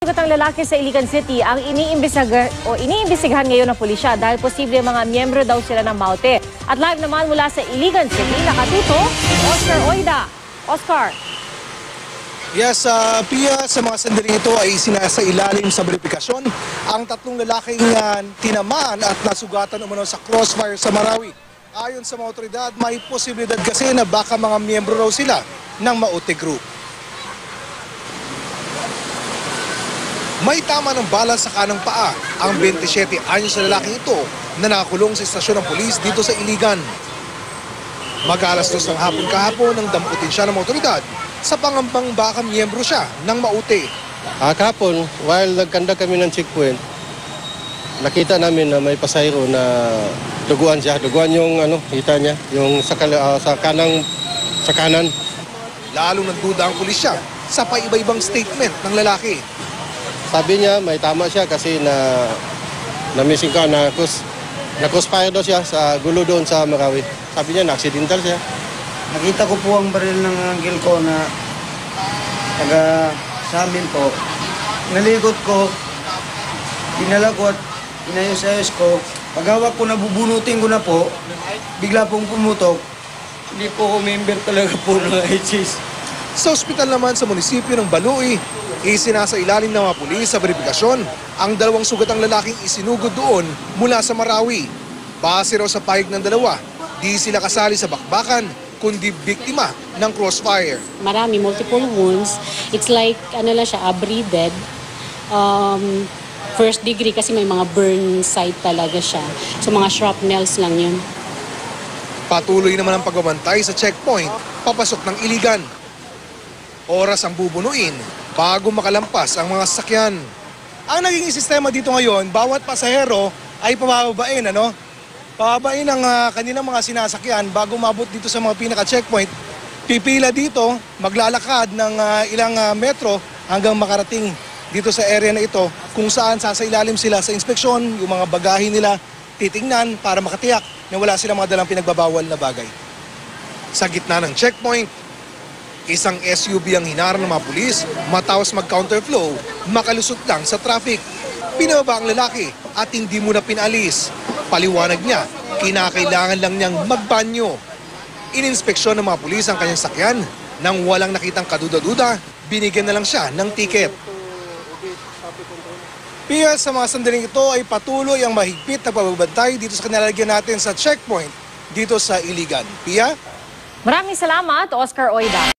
Sugatang lalaki sa Iligan City ang iniimbestiga o iniimbestigahan ngayon ng pulisya dahil posible mga miyembro daw sila ng Maute. At live naman mula sa Iligan City, nakatuto, Oscar Oida. Oscar. Yes, sa Pia, sa mga sandaling ito ay sinasa ilalim sa verifikasyon ang tatlong lalaking uh, tinamaan at nasugatan umano sa crossfire sa Marawi. Ayon sa mga otoridad, may posibilidad kasi na baka mga miyembro raw sila ng Maute Group. May tama ng bala sa kanang paa ang 27 anyos na lalaking ito na nakakulong sa istasyon ng pulis dito sa Iligan. Mag-alas dos ng hapon kahapon nang damputin siya ng otoridad sa pangambang baka miyembro siya ng Maute. Ah, kahapon, while nagkanda kami ng checkpoint, nakita namin na may pasayro na duguan siya. Duguan yung ano, kita niya, yung sa, ah, sa kanang sa kanan. Lalong nagduda ang pulisya sa paiba-ibang statement ng lalaki. Sabi niya may tama siya kasi na na missing ka na kus na daw siya sa gulo doon sa Marawi. Sabi niya na accidental siya. Nakita ko po ang baril ng anggel ko na taga sa amin po. Naligot ko, dinala ko at inayos-ayos ko. Paghawak ko na bubunutin ko na po, bigla pong pumutok. Hindi po ako member talaga po ng ISIS. Sa ospital naman sa munisipyo ng Balui, isinasa ilalim ng mga pulis sa verifikasyon ang dalawang sugatang lalaking isinugod doon mula sa Marawi. Base raw sa pahig ng dalawa, di sila kasali sa bakbakan kundi biktima ng crossfire. marami, multiple wounds. It's like, ano lang siya, abrided. Um, first degree kasi may mga burn site talaga siya. So mga shrapnels lang yun. Patuloy naman ang pagbabantay sa checkpoint papasok ng iligan. Oras ang bubunuin bago makalampas ang mga sasakyan. Ang naging sistema dito ngayon, bawat pasahero ay pabababain, ano? Pababain ang ah, kanilang mga sinasakyan bago mabot dito sa mga pinaka-checkpoint. Pipila dito, maglalakad ng ah, ilang ah, metro hanggang makarating dito sa area na ito kung saan sasailalim sila sa inspeksyon, yung mga bagahe nila titingnan para makatiyak na wala silang mga dalang pinagbabawal na bagay. Sa gitna ng checkpoint, isang SUV ang hinarang ng mga pulis matapos mag-counterflow, makalusot lang sa traffic. Pinababa ang lalaki at hindi muna pinalis. Paliwanag niya, kinakailangan lang niyang magbanyo. Ininspeksyon ng mga pulis ang kanyang sakyan. Nang walang nakitang kaduda-duda, binigyan na lang siya ng tiket. Pia sa mga sandaling ito ay patuloy ang mahigpit na pagbabantay dito sa kanilalagyan natin sa checkpoint dito sa Iligan. Pia? Maraming salamat, Oscar Oida.